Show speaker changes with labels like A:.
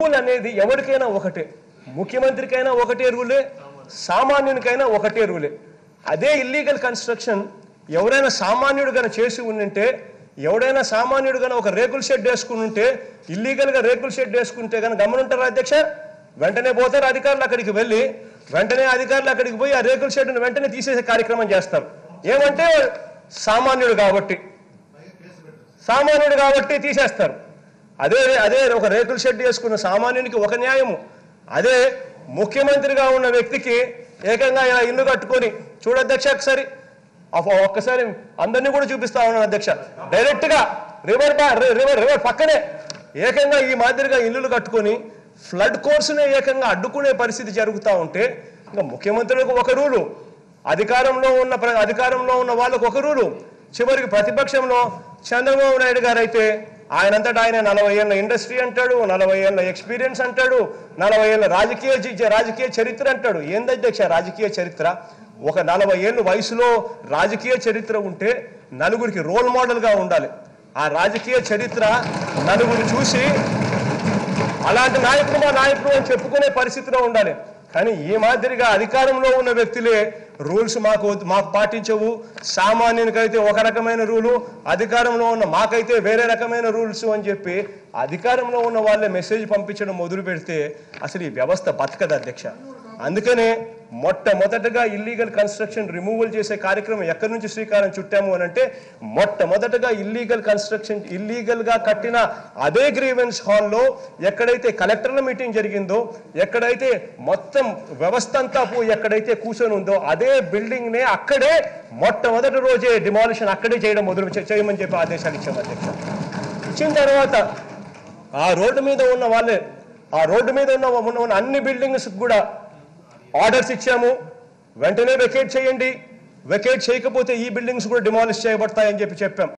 A: Rule అనేది ఎవరికైనా ఒకటే. ముఖ్యమంత్రికైనా ఒకటే రూలే సామాన్యునికైనా ఒకటే రూలే. అదే ఇల్లీగల్ కన్స్ట్రక్షన్ ఎవరైనా సామాన్యుడు గన చేసి ఉండింటే ఎవడైనా సామాన్యుడు గన ఒక రేకుల షెడ్ వేసుకుని ఉంటే ఇల్లీగల్గా రేకుల షెడ్ వేసుకుంటే గన గమనుంటారు అధ్యక్ష? వెంటనే పోతారు అధికారులు అక్కడికి వెళ్ళి వెంటనే అధికారులు అక్కడికి పోయి ఆ రేకుల షెడ్ను వెంటనే తీసేసే కార్యక్రమం చేస్తారు. ఏమంటే సామాన్యుడు కాబట్టి. సామాన్యుడు కాబట్టి తీసేస్తారు. అదే అదే ఒక రేకుల షెడ్ వేసుకున్న సామాన్యునికి ఒక న్యాయము. అదే ముఖ్యమంత్రిగా ఉన్న వ్యక్తికి ఏకంగా ఇలా ఇల్లు కట్టుకొని చూడధ్యక్ష ఒకసారి అఫ- ఒక్కసారి అందరినీ కూడా చూపిస్తా ఉన్నాను అధ్యక్ష. డైరెక్ట్గా రివర్ రివర్ రివర్ పక్కనే ఏకంగా ఈ మాదిరిగా ఇల్లులు కట్టుకొని ఫ్లడ్ కోర్సునే ఏకంగా అడ్డుకునే పరిస్థితి జరుగుతూ ఉంటే ఇంకా ముఖ్యమంత్రులకు ఒక రూలు. అధికారంలో ఉన్న ప్ర- అధికారంలో ఉన్న వాళ్ళకు ఒక రూలు. చివరికి ప్రతిపక్షంలో చంద్రబాబు నాయుడు గారు అయితే ఆయనంతటా ఆయన నలభై ఏళ్ళ ఇండస్ట్రీ అంటాడు నలభై ఏళ్ళ ఎక్స్పీరియన్స్ అంటాడు నలభై ఏళ్ళ రాజకీయ జీ- రాజకీయ చరిత్ర అంటాడు. ఏంది అధ్యక్ష రాజకీయ చరిత్ర? ఒక నలభై ఏళ్ళు వయసులో రాజకీయ చరిత్ర ఉంటే నలుగురికి రోల్ మోడల్గా ఉండాలి. ఆ రాజకీయ చరిత్ర నలుగురు చూసి అలాంటి నాయకుడు మా నాయకుడు అని చెప్పుకునే పరిస్థితిలో ఉండాలి. కానీ ఈ మాదిరిగా అధికారంలో ఉన్న వ్యక్తులే రూల్స్ మాకు మాకు పాటించవు. సామాన్యునికైతే ఒక రకమైన రూలు అధికారంలో ఉన్న మాకైతే వేరే రకమైన రూల్స్ అని చెప్పి అధికారంలో ఉన్న వాళ్ళే మెసేజ్ పంపించడం మొదలు పెడితే అసలు ఈ వ్యవస్థ బతకదు అధ్యక్ష. అందుకనే మొట్టమొదటగా ఇల్లీగల్ కన్స్ట్రక్షన్ రిమూవల్ చేసే కార్యక్రమం ఎక్కడి నుంచి శ్రీకారం చుట్టాము అని అంటే మొట్టమొదటగా ఇల్లీగల్ కన్స్ట్రక్షన్ ఇల్లీగల్గా కట్టిన అదే గ్రీవెన్స్ హాల్లో ఎక్కడైతే కలెక్టర్ల మీటింగ్ జరిగిందో ఎక్కడైతే మొత్తం వ్యవస్థ అంతా ఎక్కడైతే కూర్చొని ఉందో అదే బిల్డింగ్ నే అక్కడే మొట్టమొదటి రోజే డిమాలిషన్ అక్కడే చేయడం మొదలు చేయమని చెప్పి ఆదేశాలు ఇచ్చాం అధ్యక్ష. ఇచ్చిన తర్వాత ఆ రోడ్డు మీద ఉన్న వాళ్ళే ఆ రోడ్డు మీద ఉన్న ఉన్న అన్ని బిల్డింగ్స్ కూడా ఆర్డర్స్ ఇచ్చాము. వెంటనే వెకేట్ చేయండి. వెకేట్ చేయకపోతే ఈ బిల్డింగ్స్ కూడా డిమాలిష్ చేయబడతాయని చెప్పి చెప్పాం.